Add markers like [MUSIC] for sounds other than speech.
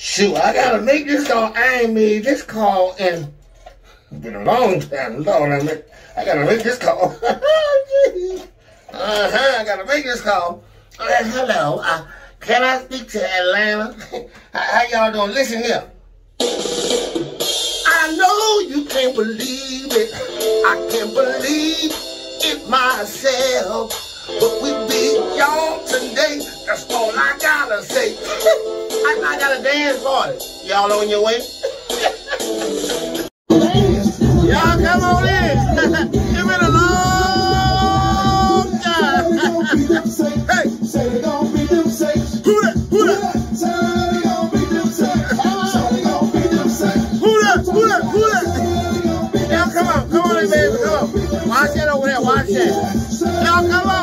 Shoot, I gotta make this call. [LAUGHS] I ain't made this call in been a long time. Lord, I, gotta make this call. uh-huh, I gotta make this call. Uh, hello, uh, can I speak to Atlanta? [LAUGHS] how, how y'all doing? Listen here. I know you can't believe it. I can't believe it myself. But we beat gotta say. I, I got a dance party. Y'all on your way? Y'all come on in. it's been a long time. hey. Say they gon' be them safe. Who that? Who that? Who that? Who that? Who that? Y'all come on. Come on in, baby. Come on. Watch that over there. Watch that. Y'all. Come on.